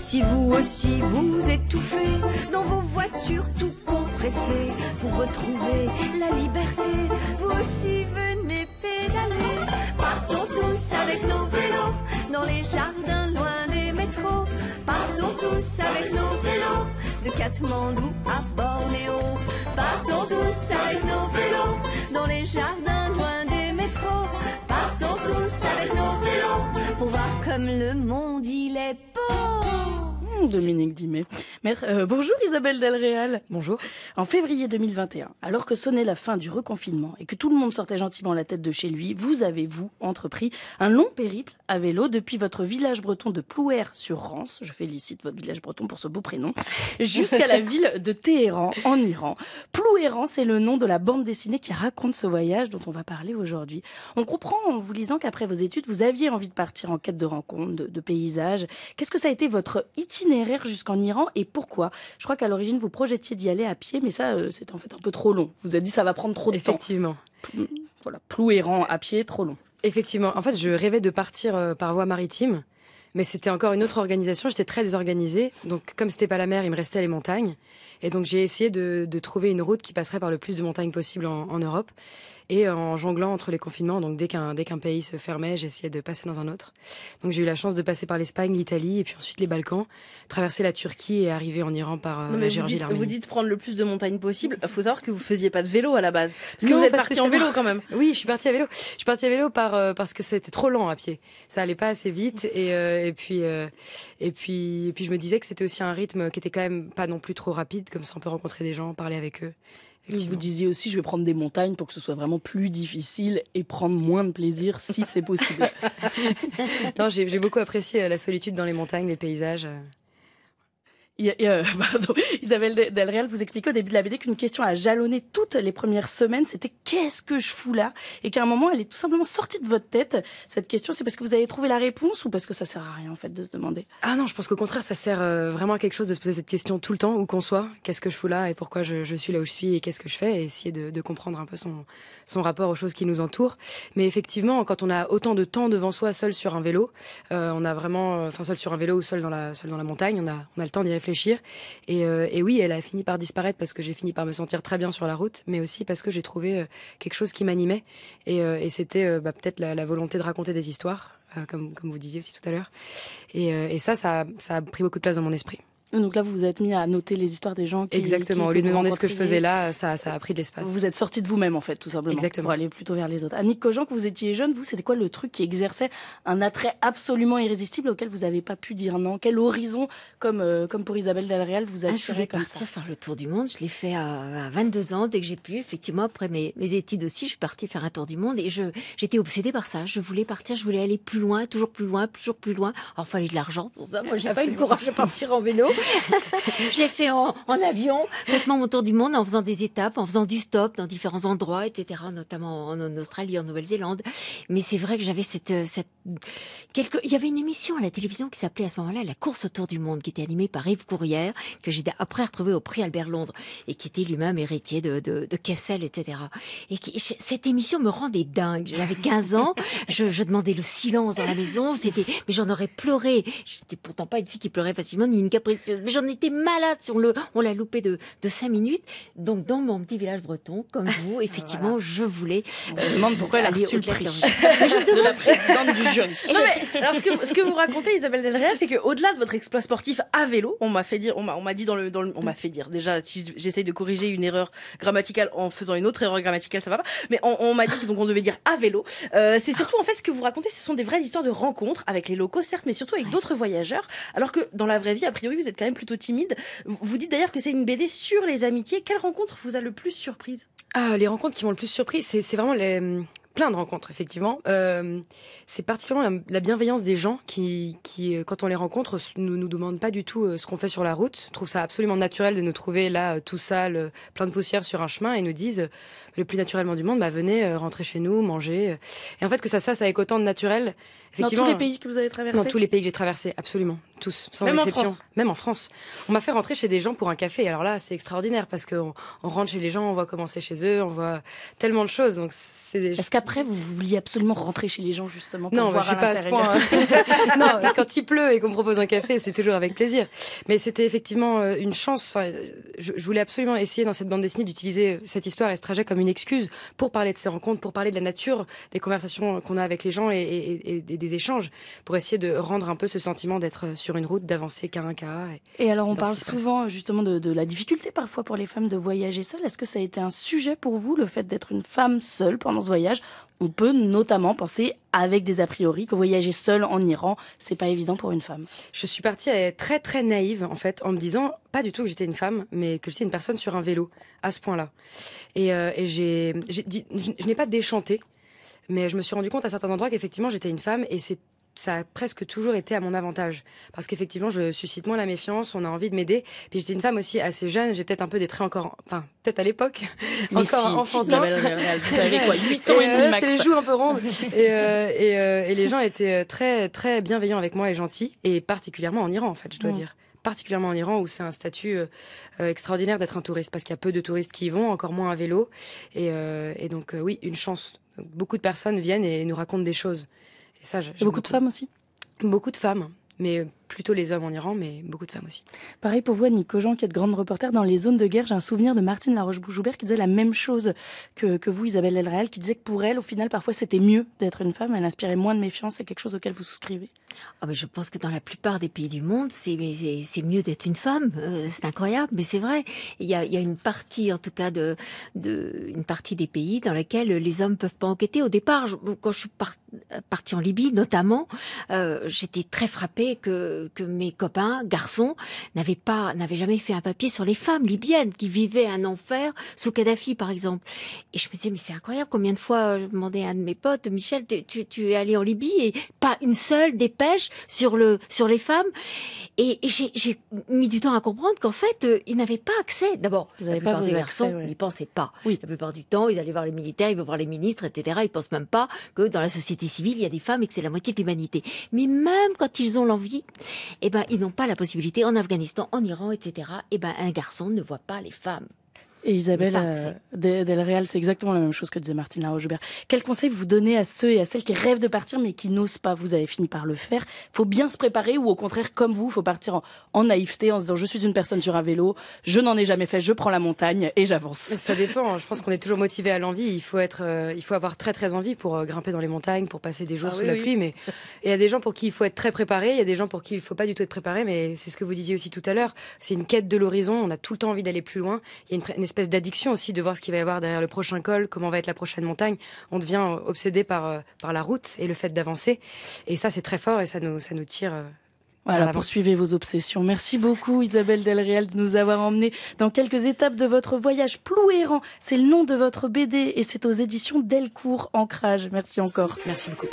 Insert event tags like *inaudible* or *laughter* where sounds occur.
Si vous aussi vous étouffez dans vos voitures tout compressées pour retrouver la liberté, vous aussi venez pédaler. Partons tous avec nos vélos dans les jardins loin des métros. Partons tous avec nos vélos de Katmandou à Bornéo. Partons tous avec nos vélos dans les jardins comme le monde il est beau. Dominique Dimet. Euh, bonjour Isabelle Delréal. Bonjour. En février 2021, alors que sonnait la fin du reconfinement et que tout le monde sortait gentiment la tête de chez lui, vous avez, vous, entrepris un long périple à vélo depuis votre village breton de Plouer sur Rance, je félicite votre village breton pour ce beau prénom, jusqu'à la *laughs* ville de Téhéran, en Iran. Plouéran, c'est le nom de la bande dessinée qui raconte ce voyage dont on va parler aujourd'hui. On comprend en vous lisant qu'après vos études, vous aviez envie de partir en quête de rencontres, de, de paysages. Qu'est-ce que ça a été votre itinéraire jusqu'en Iran et pourquoi? Je crois qu'à l'origine, vous projetiez d'y aller à pied, mais ça, euh, c'est en fait un peu trop long. Vous avez dit ça va prendre trop de Effectivement. temps. Effectivement. Voilà, Plouéran à pied, trop long. Effectivement. En fait, je rêvais de partir euh, par voie maritime, mais c'était encore une autre organisation. J'étais très désorganisée. Donc, comme c'était pas la mer, il me restait les montagnes. Et donc, j'ai essayé de, de, trouver une route qui passerait par le plus de montagnes possible en, en Europe et en jonglant entre les confinements. Donc dès qu'un dès qu'un pays se fermait, j'essayais de passer dans un autre. Donc j'ai eu la chance de passer par l'Espagne, l'Italie et puis ensuite les Balkans, traverser la Turquie et arriver en Iran par euh, non, la Géorgie, vous dites, vous dites prendre le plus de montagnes possible. Il faut savoir que vous faisiez pas de vélo à la base, parce que non, vous êtes parti en vélo quand même. Oui, je suis partie à vélo. Je suis partie à vélo par euh, parce que c'était trop lent à pied. Ça allait pas assez vite et euh, et puis euh, et puis et puis je me disais que c'était aussi un rythme qui était quand même pas non plus trop rapide, comme ça on peut rencontrer des gens, parler avec eux. Vous disiez aussi, je vais prendre des montagnes pour que ce soit vraiment plus difficile et prendre moins de plaisir si c'est possible. *laughs* non, j'ai beaucoup apprécié la solitude dans les montagnes, les paysages. *laughs* Isabelle Delreal vous expliquait au début de la BD qu'une question a jalonné toutes les premières semaines, c'était qu'est-ce que je fous là? Et qu'à un moment, elle est tout simplement sortie de votre tête. Cette question, c'est parce que vous avez trouvé la réponse ou parce que ça sert à rien en fait de se demander? Ah non, je pense qu'au contraire, ça sert euh, vraiment à quelque chose de se poser cette question tout le temps, où qu'on soit. Qu'est-ce que je fous là? Et pourquoi je, suis là où je suis et qu'est-ce que je fais? Et essayer de, de, comprendre un peu son, son rapport aux choses qui nous entourent. Mais effectivement, quand on a autant de temps devant soi, seul sur un vélo, euh, on a vraiment, enfin seul sur un vélo ou seul dans la, seul dans la montagne, on a, on a le temps d'y réfléchir. Et, euh, et, oui, elle a fini par disparaître parce que j'ai fini par me sentir très bien sur la route, mais aussi parce que j'ai trouvé euh, quelque chose qui m'animait. Et, euh, c'était bah, peut-être la, volonté de raconter des histoires, comme, vous disiez aussi tout à l'heure. Et, ça, ça a pris beaucoup de place dans mon esprit. Donc là, vous vous êtes mis à noter les histoires des gens. Qui, Exactement. Qui, Au lieu de me demander ce que je faisais là, ça, ça a pris de l'espace. Vous êtes sorti de vous-même, en fait, tout simplement. Exactement. Pour aller plutôt vers les autres. Annick Cogent, que vous étiez jeune, vous, c'était quoi le truc qui exerçait un attrait absolument irrésistible auquel vous n'avez pas pu dire non? Quel horizon, comme, euh, comme pour Isabelle Delréal, vous a ah, Je voulais comme partir ça? faire le tour du monde. Je l'ai fait à, à, 22 ans, dès que j'ai pu. Effectivement, après mes, mes études aussi, je suis partie faire un tour du monde et je, j'étais obsédée par ça. Je voulais partir, je voulais aller plus loin, toujours plus loin, toujours plus loin. Alors, il fallait de l'argent pour ça. Moi, j'ai pas eu le courage de partir en vélo. Je l'ai fait en, avion, complètement mon tour du monde, en faisant des étapes, en faisant du stop dans différents endroits, etc., notamment en, Australie, en Nouvelle-Zélande. Mais c'est vrai que j'avais cette, cette quelque, il y avait une émission à la télévision qui s'appelait à ce moment-là La course autour du monde, qui était animée par Yves Courrière, que j'ai après retrouvé au prix Albert Londres, et qui était lui-même héritier de, de, Kessel, etc. Et cette émission me rendait dingue. J'avais 15 ans, je, demandais le silence dans la maison, mais j'en aurais pleuré. J'étais pourtant pas une fille qui pleurait facilement, ni une capricieuse, mais j'en étais malade si on le, on l'a loupé de, de 5 minutes. Donc, dans mon petit village breton, comme vous, *laughs* effectivement, voilà. je voulais. On se demande pourquoi elle a reçu le prix. je *laughs* demande de la présidente du jury. Non, mais, alors, ce que, ce que vous racontez, Isabelle Delréal, c'est qu'au-delà de votre exploit sportif à vélo, on m'a fait dire, on m'a, on m'a dit dans le, dans le, on m'a fait dire, déjà, si j'essaye de corriger une erreur grammaticale en faisant une autre erreur grammaticale, ça va pas. Mais on, on m'a dit que donc on devait dire à vélo. Euh, c'est surtout, en fait, ce que vous racontez, ce sont des vraies histoires de rencontres avec les locaux, certes, mais surtout avec d'autres voyageurs. Alors que dans la vraie vie, a priori, vous êtes quand même plutôt timide. Vous dites d'ailleurs que c'est une BD sur les amitiés. Quelle rencontre vous a le plus surprise? Ah, Les rencontres qui m'ont le plus surprise, c'est, c'est vraiment les plein de rencontres, effectivement. Euh, c'est particulièrement la, la, bienveillance des gens qui, qui, quand on les rencontre, ne nous demandent pas du tout ce qu'on fait sur la route. Je trouve ça absolument naturel de nous trouver là, tout sale, plein de poussière sur un chemin, et nous disent le plus naturellement du monde, bah, venez rentrer chez nous, manger. Et en fait, que ça se fasse avec autant de naturel. Effectivement, dans tous les pays que vous avez traversés? Dans tous les pays que j'ai traversés, absolument. Tous, sans Même en exception. France Même en France. On m'a fait rentrer chez des gens pour un café. Alors là, c'est extraordinaire parce qu'on on rentre chez les gens, on voit comment c'est chez eux, on voit tellement de choses. Donc c'est des... Est-ce qu'après, vous vouliez absolument rentrer chez les gens, justement, pour Non, voir je suis à pas à ce point. *laughs* *laughs* non, quand il pleut et qu'on me propose un café, c'est toujours avec plaisir. Mais c'était effectivement euh, une chance. Enfin, je, je voulais absolument essayer dans cette bande dessinée d'utiliser cette histoire et ce trajet comme une excuse pour parler de ces rencontres, pour parler de la nature, des conversations qu'on a avec les gens et- et des échanges, pour essayer de rendre un peu ce sentiment d'être sur une route, d'avancer qu'à un cas. Et... Et alors, on parle souvent justement de, de la difficulté parfois pour les femmes de voyager seules. Est-ce que ça a été un sujet pour vous, le fait d'être une femme seule pendant ce voyage? On peut notamment penser, avec des a priori, que voyager seule en Iran, c'est pas évident pour une femme. Je suis partie très très naïve en fait, en me disant pas du tout que j'étais une femme, mais que j'étais une personne sur un vélo à ce point-là. Et, euh, et j'ai, j'ai dit- je, je n'ai pas déchanté, mais je me suis rendu compte à certains endroits qu'effectivement j'étais une femme et c'est ça a presque toujours été à mon avantage. Parce qu'effectivement, je suscite moins la méfiance, on a envie de m'aider. Puis j'étais une femme aussi assez jeune, j'ai peut-être un peu des traits encore, enfin, peut-être à l'époque, *laughs* encore si, Réal, vous avez quoi 8 ans et demi euh, max C'est les joues un peu rondes. *laughs* et, euh, et, euh, et les gens étaient très, très bienveillants avec moi et gentils, et particulièrement en Iran, en fait, je dois Mm. dire. Particulièrement en Iran, où c'est un statut euh, extraordinaire d'être un touriste, parce qu'il y a peu de touristes qui y vont, encore moins à vélo. Et, et donc, oui, une chance. Donc, beaucoup de personnes viennent et nous racontent des choses. Et ça, beaucoup de femmes aussi? Beaucoup de femmes, mais plutôt les hommes en Iran, mais beaucoup de femmes aussi. Pareil pour vous, Annick Cogent, qui êtes grande reporter dans les zones de guerre. J'ai un souvenir de Martine Laroche-Boujoubert qui disait la même chose que, que vous, Isabelle Elreal, qui disait que pour elle, au final, parfois, c'était mieux d'être une femme. Elle inspirait moins de méfiance. C'est quelque chose auquel vous souscrivez? Ah, mais je pense que dans la plupart des pays du monde, c'est mieux d'être une femme. Euh, c'est incroyable, mais c'est vrai. Il y a, il y a une partie, en tout cas, de, de une partie des pays dans laquelle les hommes peuvent pas enquêter. Au départ, je- quand je suis par- partie en Libye, notamment, euh, j'étais très frappée que, que mes copains, garçons, n'avaient pas, n'avaient jamais fait un papier sur les femmes libyennes qui vivaient un enfer sous Kadhafi, par exemple. Et je me disais, mais c'est incroyable. Combien de fois je demandais à un de mes potes, Michel, tu, tu, tu es allé en Libye et pas une seule dépêche sur le sur les femmes. Et, et j'ai mis du temps à comprendre qu'en fait, euh, ils n'avaient pas accès. D'abord, la plupart des garçons ouais. n'y pensaient pas. Oui. La plupart du temps, ils allaient voir les militaires, ils vont voir les ministres, etc. Ils pensent même pas que dans la société civile, il y a des femmes et que c'est la moitié de l'humanité. Mais même quand ils ont l'envie, eh ben, ils n'ont pas la possibilité en Afghanistan, en Iran, etc. Eh ben, un garçon ne voit pas les femmes. Et Isabelle euh. Del Real, c'est exactement la même chose que disait Martine Laroche-Joubert. Quel conseil vous donnez à ceux et à celles qui rêvent de partir mais qui n'osent pas? Vous avez fini par le faire. faut bien se préparer ou au contraire, comme vous, faut partir en, en naïveté en se disant je suis une personne sur un vélo, je n'en ai jamais fait, je prends la montagne et j'avance. Ça dépend. Je pense qu'on est toujours motivé à l'envie. Il faut être, euh, il faut avoir très très envie pour euh, grimper dans les montagnes, pour passer des jours Ah sous oui, la oui. pluie. Mais il y a des gens pour qui il faut être très préparé. Il y a des gens pour qui il faut pas du tout être préparé. Mais c'est ce que vous disiez aussi tout à l'heure. C'est une quête de l'horizon. On a tout le temps envie d'aller plus loin. Il y a une, une espèce d'addiction aussi de voir ce qu'il va y avoir derrière le prochain col, comment va être la prochaine montagne. On devient obsédé par euh, par la route et le fait d'avancer. Et ça, c'est très fort et ça nous ça nous tire. euh, Voilà, Voilà. poursuivez vos obsessions. Merci beaucoup Isabelle Del Real de nous avoir emmenés dans quelques étapes de votre voyage Plouéran. C'est le nom de votre BD et c'est aux éditions Delcourt Ancrage. Merci encore. Merci beaucoup.